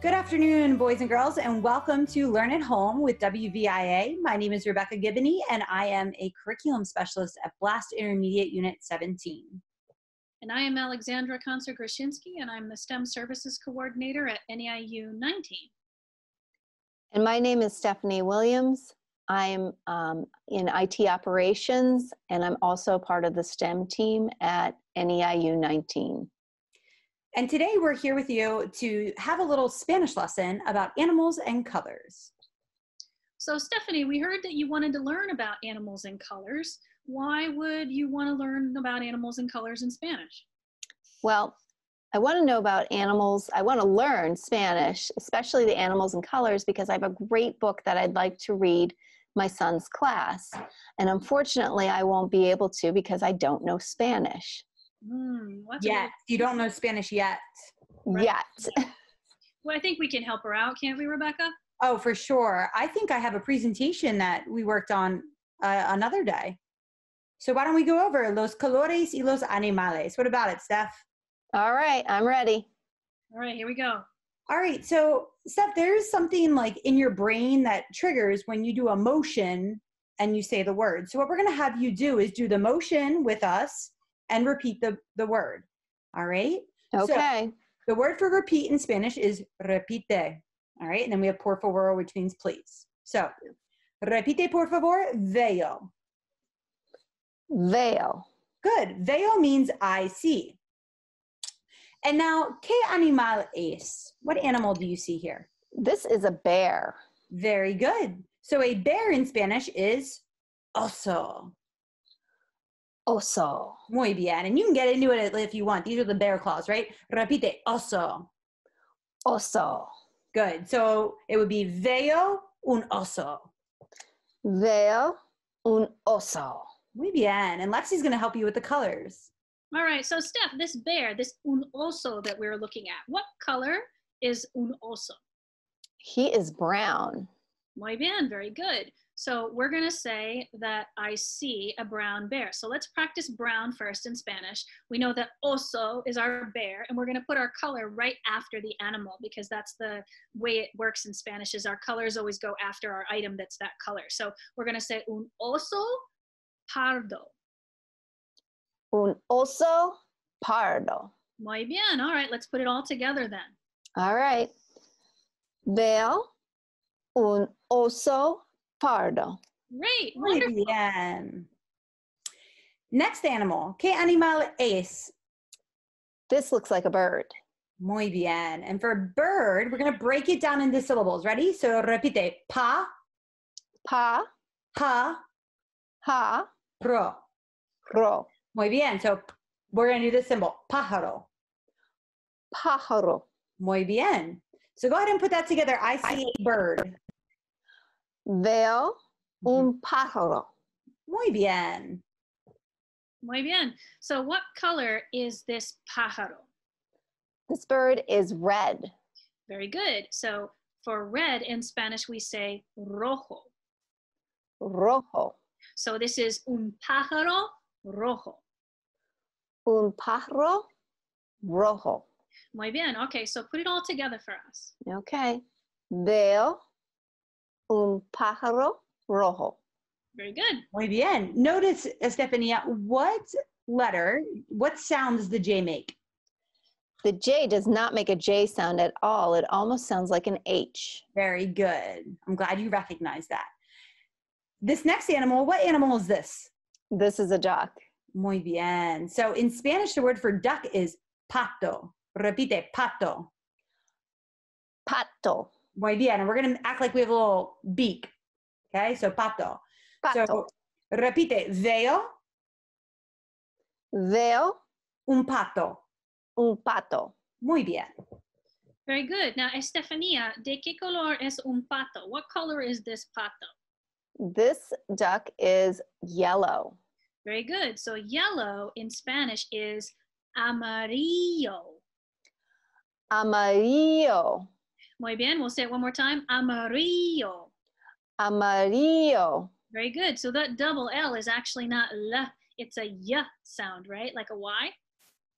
Good afternoon, boys and girls, and welcome to Learn at Home with WVIA. My name is Rebecca Gibboney, and I am a curriculum specialist at Blast Intermediate Unit 17. And I am Alexandra Konsur Grashinsky, and I'm the STEM Services Coordinator at NEIU 19. And my name is Stephanie Williams. I'm um, in IT operations, and I'm also part of the STEM team at NEIU 19. And today we're here with you to have a little Spanish lesson about animals and colors. So, Stephanie, we heard that you wanted to learn about animals and colors. Why would you want to learn about animals and colors in Spanish? Well, I want to know about animals. I want to learn Spanish, especially the animals and colors, because I have a great book that I'd like to read my son's class. And unfortunately, I won't be able to because I don't know Spanish. Hmm, well, that's a Yet. really- You don't know Spanish yet. Right. Yet. well, I think we can help her out, can't we, Rebecca? Oh, for sure. I think I have a presentation that we worked on uh, another day. So why don't we go over los colores y los animales? What about it, Steph? All right, I'm ready. All right, here we go. All right. So, Steph, there's something like in your brain that triggers when you do a motion and you say the word. So, what we're going to have you do is do the motion with us and repeat the, the word. All right. So- Okay. The word for repeat in Spanish is repite. All right. And then we have por favor, which means please. So, repite por favor, veo. Veo. Good. Veo means I see. And now, ¿qué animal es? What animal do you see here? This is a bear. Very good. So a bear in Spanish is oso. Oso. Muy bien. And you can get into it if you want. These are the bear claws, right? Repite, oso. Oso. Good. So it would be veo un oso. Veo un oso. Muy bien. And Lexi's going to help you with the colors. All right, so Steph, this bear, this un oso that we're looking at, what color is un oso? He is brown. Muy bien, very good. So we're going to say that I see a brown bear. So let's practice brown first in Spanish. We know that oso is our bear, and we're going to put our color right after the animal because that's the way it works in Spanish is our colors always go after our item that's that color. So we're going to say un oso pardo. Un oso pardo. Muy bien. All right, let's put it all together then. All right. Veo un oso pardo. Great. Muy Wonderful. bien. Next animal. ¿Qué animal es? This looks like a bird. Muy bien. And for bird, we're going to break it down into syllables. Ready? So repite. Pa, Pa, pa, ha, ro. ro. Muy bien. So we're going to do the symbol. Pájaro. Pájaro. Muy bien. So go ahead and put that together. I see a bird. Veo un pájaro. Muy bien. Muy bien. So what color is this pájaro? This bird is red. Very good. So for red in Spanish, we say rojo. Rojo. So this is un pájaro rojo. Un pájaro rojo. Muy bien. Okay, so put it all together for us. Okay. Veo un pájaro rojo. Very good. Muy bien. Notice, Estefania, what letter, what sound does the J make? The J does not make a J sound at all. It almost sounds like an H. Very good. I'm glad you recognize that. This next animal, what animal is this? This is a duck. Muy bien. So in Spanish, the word for duck is pato. Repite, pato. Pato. Muy bien. And we're going to act like we have a little beak. Okay, so pato. Pato. So repite, veo Veo un pato. un pato. Muy bien. Very good. Now, Estefania, ¿de qué color es un pato? What color is this pato? This duck is yellow. Very good. So yellow in Spanish is amarillo. Amarillo. Muy bien. We'll say it one more time. Amarillo. Amarillo. Very good. So that double L is actually not L, it's a Y sound, right? Like a Y.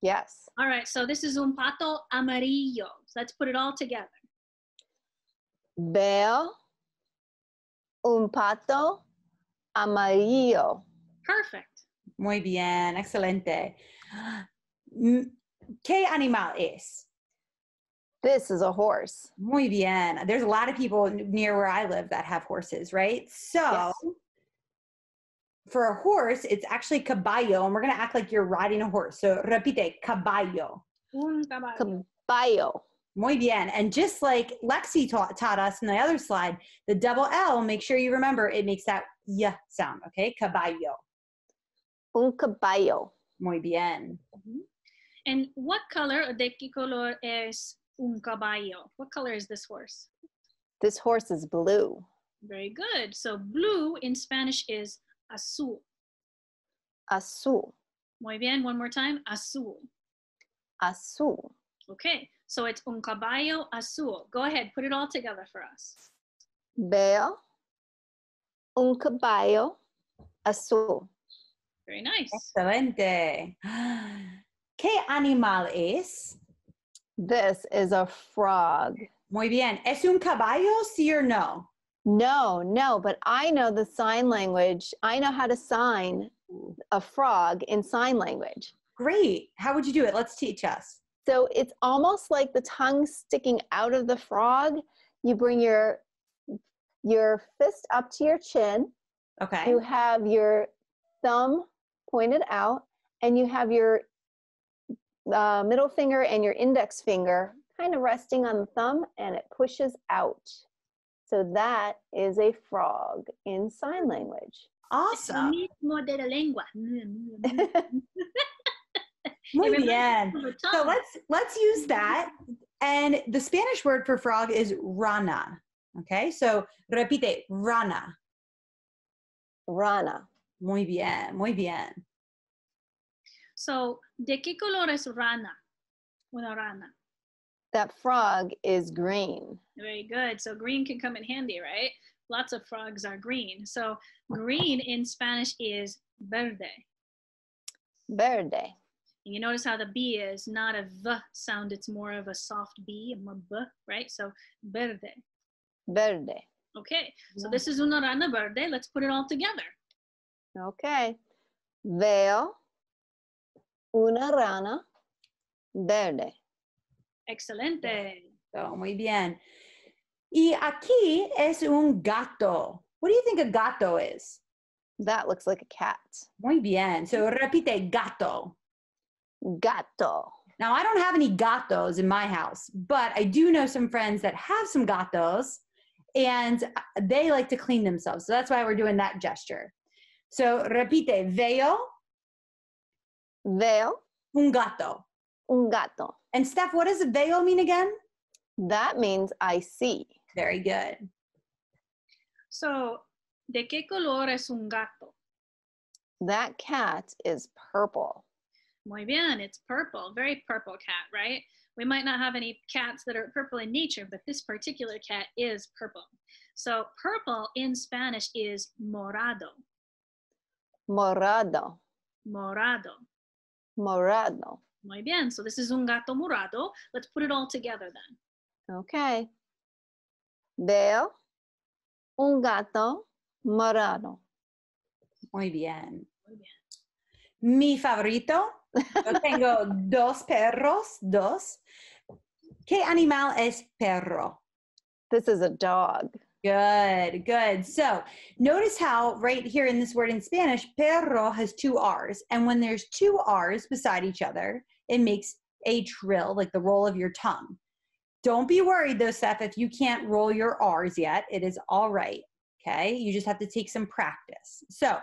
Yes. All right. So this is un pato amarillo. So let's put it all together. Veo un pato amarillo. Perfect. Muy bien, excelente. Mm, ¿Qué animal es? This is a horse. Muy bien. There's a lot of people near where I live that have horses, right? So Yes. for a horse, it's actually caballo, and we're going to act like you're riding a horse. So repite, caballo. Un caballo. Caballo. Muy bien. And just like Lexi taught, taught us in the other slide, the double L, make sure you remember it makes that y sound, okay? Caballo. Un caballo. Muy bien. Mm-hmm. And what color or de qué color es un caballo? What color is this horse? This horse is blue. Very good. So blue in Spanish is azul. Azul. Muy bien. One more time. Azul. Azul. Okay. So it's un caballo azul. Go ahead. Put it all together for us. Veo un caballo azul. Very nice. Excelente. ¿Qué animal es? This is a frog. Muy bien. ¿Es un caballo, sí or no? No, no, but I know the sign language. I know how to sign a frog in sign language. Great. How would you do it? Let's teach us. So it's almost like the tongue sticking out of the frog. You bring your your fist up to your chin. Okay. You have your thumb pointed out, and you have your uh, middle finger and your index finger kind of resting on the thumb, and it pushes out. So that is a frog in sign language. Awesome. Mismo de la lengua. Muy It reminds me bien. So let's let's use that. And the Spanish word for frog is rana. Okay, so repite, rana. Rana. Muy bien, muy bien. So, ¿de qué color es rana? Una rana. That frog is green. Very good. So green can come in handy, right? Lots of frogs are green. So green in Spanish is verde. Verde. And you notice how the B is not a V sound, it's more of a soft B, a B, right? So verde. Verde. Okay, so this is una rana verde. Let's put it all together. Okay. Veo una rana verde. Excelente. So muy bien. Y aquí es un gato. What do you think a gato is? That looks like a cat. Muy bien. So repite, gato. Gato. Now, I don't have any gatos in my house, but I do know some friends that have some gatos and they like to clean themselves. So that's why we're doing that gesture. So repite, veo Veo un gato. un gato. And Steph, what does veo mean again? That means I see. Very good. So, ¿de qué color es un gato? That cat is purple. Muy bien, it's purple, very purple cat, right? We might not have any cats that are purple in nature, but this particular cat is purple. So purple in Spanish is morado, Morado. morado. Morado. Muy bien, so this is un gato morado. Let's put it all together then. Okay. Veo un gato morado. Muy bien. Muy bien. Mi favorito. Yo tengo dos perros, dos. ¿Qué animal es perro? This is a dog. Good, good. So notice how right here in this word in Spanish, perro has two R's. And when there's two R's beside each other, it makes a trill, like the roll of your tongue. Don't be worried though, Steph, if you can't roll your R's yet. It is all right. Okay. You just have to take some practice. So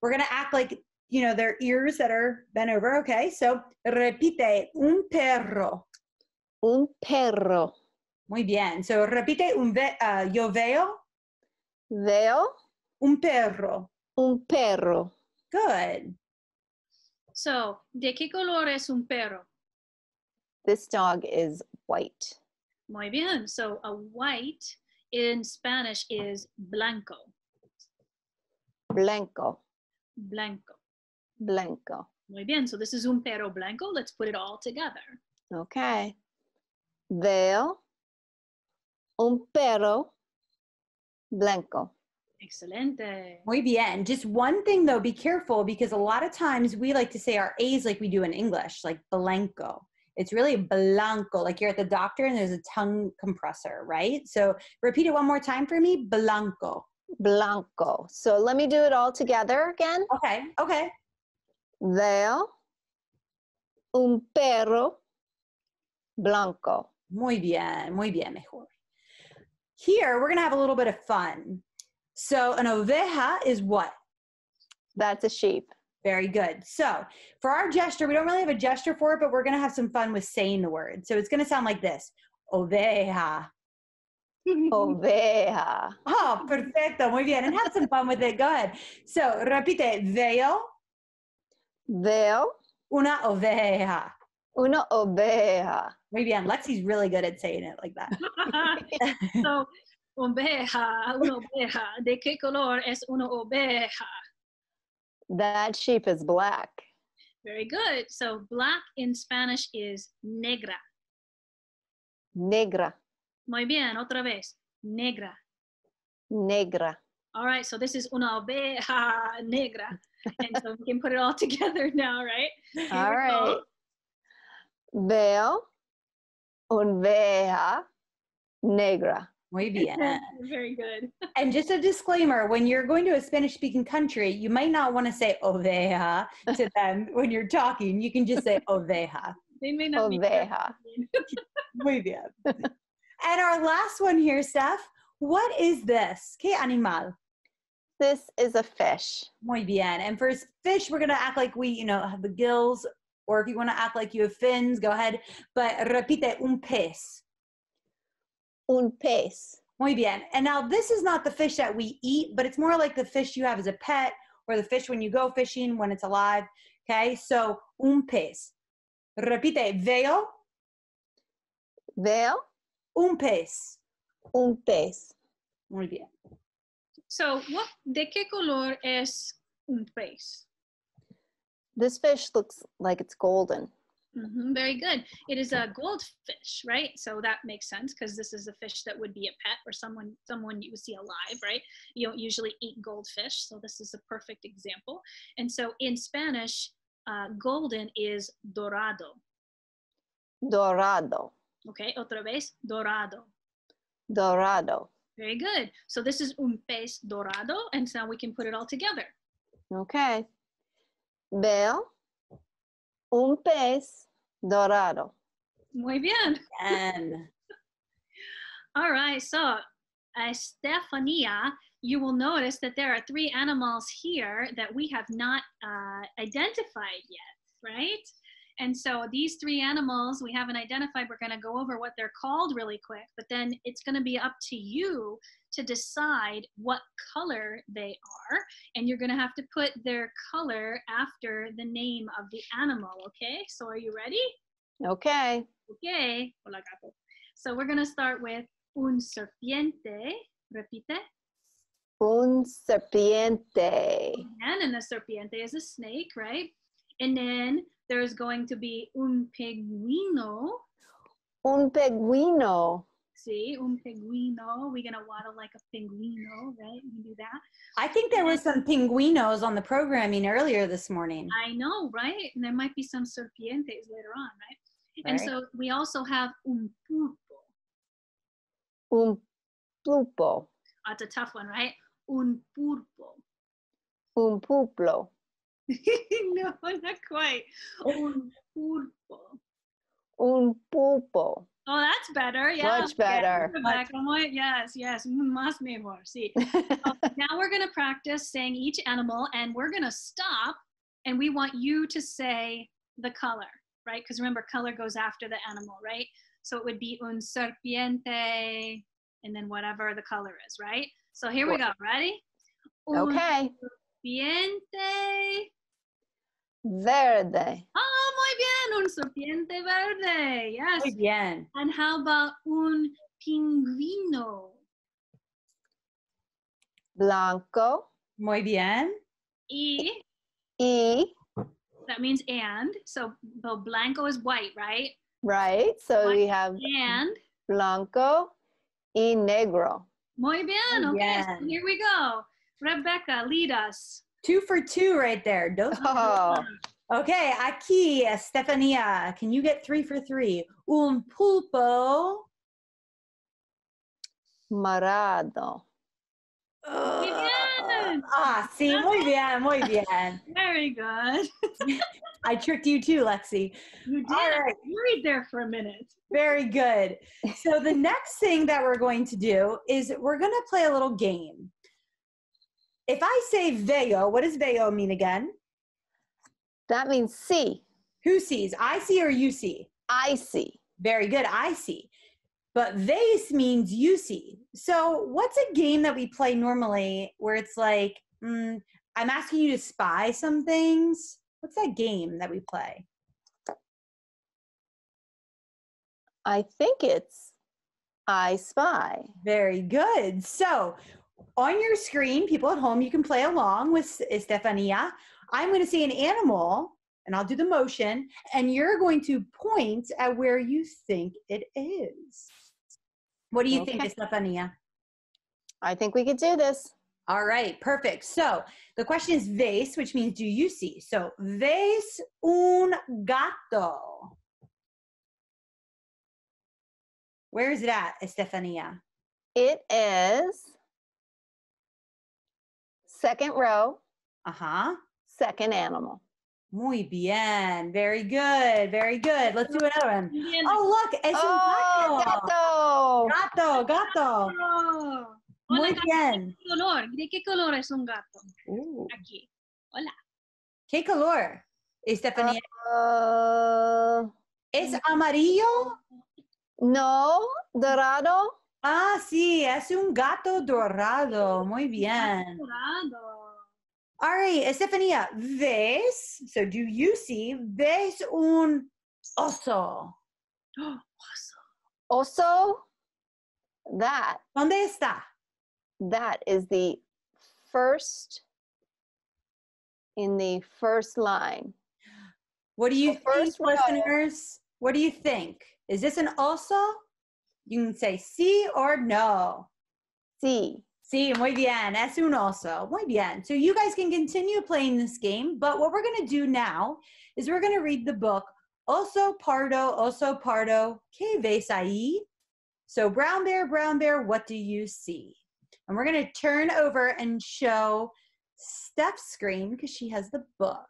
we're going to act like, you know, their ears that are bent over. Okay. So repite un perro. Un perro. Muy bien. So repite un ve- uh, yo veo Veo un perro. un perro. Good. So, ¿de qué color es un perro? This dog is white. Muy bien. So a white in Spanish is blanco, Blanco. blanco. Blanco. Muy bien. So this is un perro blanco. Let's put it all together. Okay. Veo Un perro blanco. Excelente. Muy bien. Just one thing though, be careful because a lot of times we like to say our A's like we do in English, like blanco. It's really blanco, like you're at the doctor and there's a tongue compressor, right? So repeat it one more time for me blanco. Blanco. So let me do it all together again. Okay, okay. Veo un perro blanco. Muy bien, muy bien, mejor. Here, we're going to have a little bit of fun. So, an oveja is what? That's a sheep. Very good. So, for our gesture, we don't really have a gesture for it, but we're going to have some fun with saying the word. So, it's going to sound like this oveja. Oveja. Oh, perfecto. Muy bien. And have some fun with it. Go ahead. So, repite. Veo Veo una oveja. Una oveja. Muy bien. Lexi's really good at saying it like that. so, oveja, una oveja. ¿De qué color es una oveja? That sheep is black. Very good. So, black in Spanish is negra. Negra. Muy bien, otra vez. Negra. Negra. All right, so this is una oveja negra. And so we can put it all together now, right? Here All go. Veo un oveja negra. Muy bien. Very good. And just a disclaimer when you're going to a Spanish speaking country, you might not want to say oveja to them when you're talking. You can just say oveja. They may not be Oveja. Muy bien. And our last one here, Steph. What is this? ¿Qué animal? This is a fish. Muy bien. And for fish, we're going to act like we, you know, have the gills. Or if you want to act like you have fins, go ahead. But repite, un pez. Un pez. Muy bien. And now this is not the fish that we eat, but it's more like the fish you have as a pet or the fish when you go fishing when it's alive. Okay, so un pez. Repite, veo Veo un pez. un pez. Muy bien. So, what, ¿de qué color es un pez? This fish looks like it's golden. Mhm, very good. It is a goldfish, right? So that makes sense because this is a fish that would be a pet or someone someone you would see alive, right? You don't usually eat goldfish, so this is a perfect example. And so in Spanish, uh, golden is dorado. Dorado. Okay, otra vez, dorado. Dorado. Very good. So this is un pez dorado, and so now we can put it all together. Okay. Veo un pez dorado. Muy bien. And All right, so Estefania, you will notice that there are three animals here that we have not uh, identified yet, right? And so these three animals we haven't identified, we're going to go over what they're called really quick, but then it's going to be up to you to decide what color they are. And you're going to have to put their color after the name of the animal, okay? So are you ready? Okay. Okay. Hola, gato. So we're going to start with un serpiente. Repite. Un serpiente. And, and a serpiente is a snake, right? And then there's going to be un pingüino. Un pingüino. See, un pingüino. We're going to waddle like a pingüino, right? We can do that. I think there were some pinguinos on the programming earlier this morning. I know, right? And there might be some serpientes later on, right? And so we also have un pulpo. Un pulpo. That's a tough one, right? Un pulpo. Un pulpo. no, not quite. Un pulpo. Un pulpo. Oh, that's better. Yeah. Much better. Yeah, como- yes, yes. Más mejor. Sí. So um, now we're going to practice saying each animal and we're going to stop and we want you to say the color, right? Because remember, color goes after the animal, right? So it would be un serpiente and then whatever the color is, right? So here we go. Ready? Un okay. serpiente. Verde. Oh, muy bien. Un serpiente verde. Yes. Muy bien. And how about un pingüino? Blanco. Muy bien. Y Y. that means and. So so blanco is white, right? Right. So we have And blanco y negro. Muy bien. Muy Okay, so here we go. Rebecca, lead us. Two for two right there. Dos Oh, Okay, aquí, Estefania, can you get three for three? Un pulpo. morado. Muy bien. Ah, sí, muy bien, muy bien. Very good. I tricked you too, Lexi. You did. All I right. worried there for a minute. Very good. So the next thing that we're going to do is we're going to play a little game. If I say veo, what does veo mean again? That means see. Who sees? I see or you see? I see. Very good. I see. But vase means you see. So, what's a game that we play normally where it's like, mm, I'm asking you to spy some things? What's that game that we play? I think it's I spy. Very good. So, on your screen, people at home, you can play along with Estefania. I'm going to say an animal and I'll do the motion, and you're going to point at where you think it is. What do you think, Okay. Estefania? I think we could do this. All right, perfect. So the question is ves, which means do you see? So ves un gato. Where is it at, Estefania? It is second row, Uh huh. second animal. Muy bien. Very good. Very good. Let's do another one. Oh, look. Es Oh, un gato. gato. Gato, gato. Muy Hola, gato. bien. ¿Qué color? ¿De qué color es un gato? Ooh. Aquí. Hola. ¿Qué color? Estefania. Uh, ¿Es amarillo? no, dorado. Ah, sí, es un gato dorado. Muy bien. Dorado. All right, Estefania, ves, so do you see, ves un oso. Oh, Also, that ¿Dónde está? that is the first in the first line. What do you The first think, row. listeners? What do you think? Is this an oso? You can say sí or no. Sí. Sí, muy bien. Es un oso. Muy bien. So you guys can continue playing this game, but what we're going to do now is we're going to read the book Oso Pardo, Oso Pardo, ¿Qué ves ahí? So brown bear, brown bear, what do you see? And we're going to turn over and show Steph's screen because she has the book.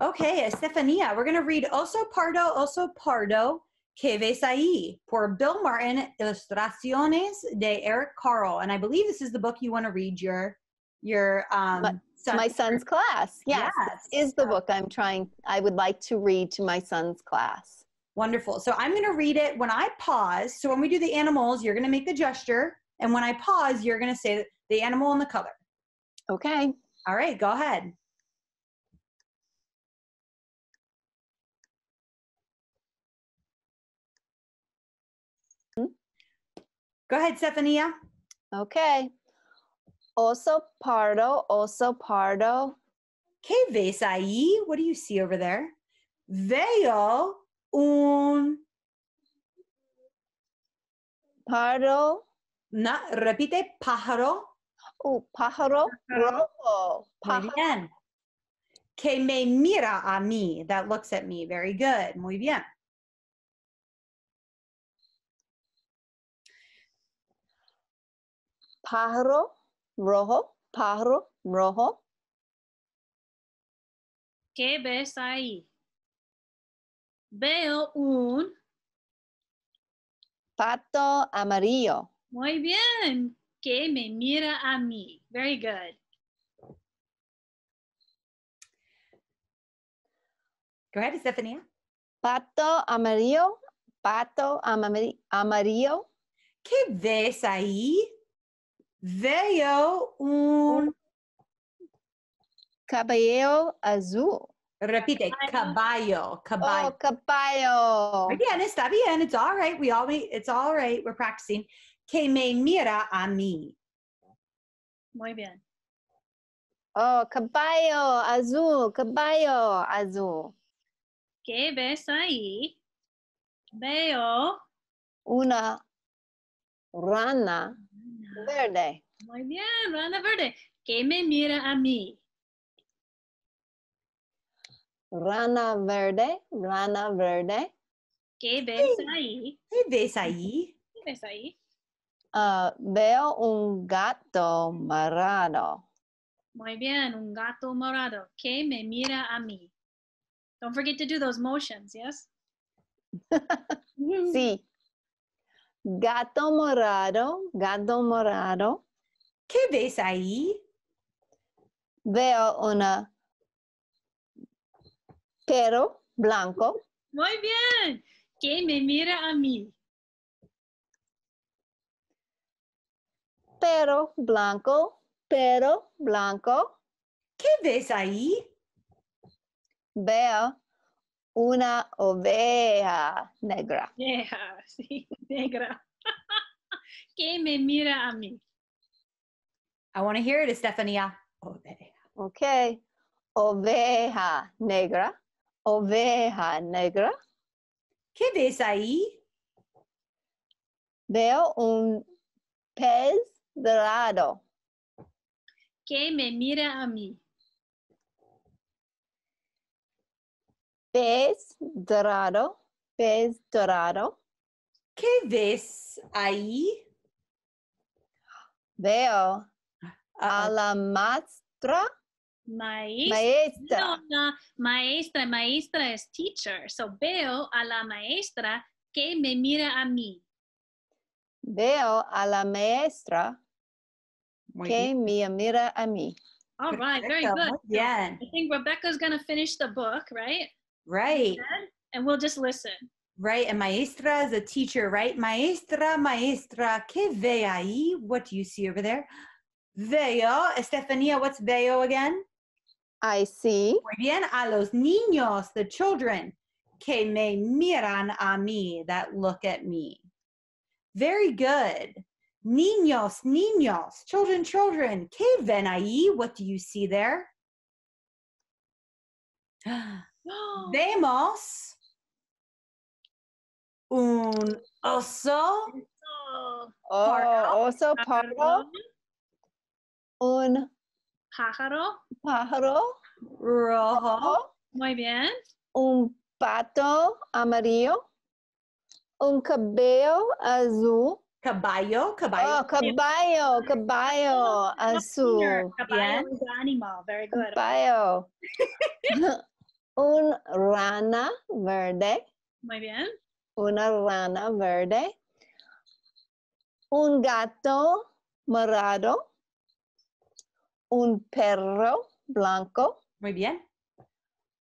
Okay, Estefania, we're going to read Oso Pardo, Oso Pardo, ¿Qué ves ahí? por Bill Martin, Ilustraciones de Eric Carle. And I believe this is the book you want to read your your um My- son- My son's class. Yes. Yes. Is the book I'm trying I would like to read to my son's class. Wonderful. So I'm going to read it when I pause. So when we do the animals, you're going to make the gesture, and when I pause, you're going to say the animal and the color. Okay. All right, go ahead. Go ahead, Stephania. Okay. Oso pardo, oso pardo. ¿Qué ves ahí? What do you see over there? Veo un. Pardo. Na, repite, pájaro. Oh, pájaro rojo. Oh, Muy Pájaro. bien. Que me mira a mí. That looks at me. Very good. Muy bien. Pájaro rojo. Pájaro rojo. ¿Qué ves ahí? Veo un. Pato amarillo. Muy bien. Que me mira a mí. Very good. Go ahead, Stephania. Pato amarillo. Pato amari- amarillo. ¿Qué ves ahí? Veo un. Cabello azul. Repite, caballo. Caballo. Oh, caballo. Muy bien, está bien. It's all right. We all it's all right. We're practicing. Que me mira a mí. Muy bien. Oh, caballo azul. Caballo azul. ¿Qué ves ahí? Veo Una Rana verde. Muy bien, Rana Verde. Que me mira a mí. Rana verde, rana verde. ¿Qué ves ahí? ¿Qué ves ahí? ¿Qué ves ahí? Ah, veo un gato marrado. Muy bien, un gato morado que me mira a mí. Don't forget to do those motions, yes? Sí. Gato morado, gato morado. ¿Qué ves ahí? Veo una perro blanco. Muy bien, que me mira a mí. Perro blanco, perro blanco. ¿Qué ves ahí? Veo una oveja negra. Yeah, sí, negra. que me mira a mí. I want to hear it, Estefania. Oh, there. Ok. Oveja negra. Oveja negra. ¿Qué ves ahí? Veo un pez dorado. Que me mira a mí. Pez dorado. Pez dorado. ¿Qué ves ahí? Veo Uh-oh. a la maestra. Maestra. Maestra. No, no, maestra, maestra es teacher. So veo a la maestra que me mira a mí. Veo a la maestra Muy que bien. me mira a mí. All right, very good. Yeah. I think Rebecca's going to finish the book, right? Right, And we'll just listen. right. And maestra is a teacher, right? Maestra, maestra, ¿qué ve ahí? What do you see over there? Veo, Estefania, what's veo again? I see Muy bien, a los niños, the children, que me miran a mí, that look at me. Very good. Niños, niños, children, children, que ven ahí? What do you see there? Vemos un oso, Oh, oso pájaro, pardo, un pájaro. pájaro rojo, rojo, Muy bien. un pato amarillo, un cabello azul. caballo, caballo. Oh, caballo. caballo, caballo azul. Caballo Bien. is the animal. Very good. Caballo. un rana verde, Muy bien. una rana verde. Un gato morado. Un perro blanco. Muy bien.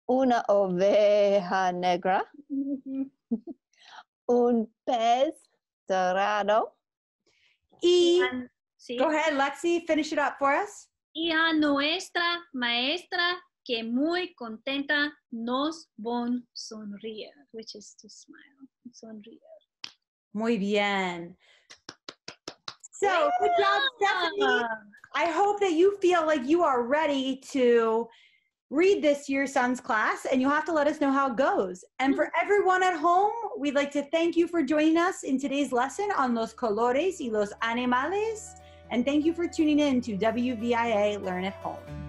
Una oveja negra. Un pez dorado. Y And- sí. go ahead, Lexi, finish it up for us. Y a nuestra maestra que muy contenta nos bon sonríe, which is to smile. Sonríe. Muy bien. So, good job, Stephanie. I hope that you feel like you are ready to read this your son's class and you'll have to let us know how it goes. And for mm-hmm. everyone at home, we'd like to thank you for joining us in today's lesson on los colores y los animales. And thank you for tuning in to WVIA Learn at Home.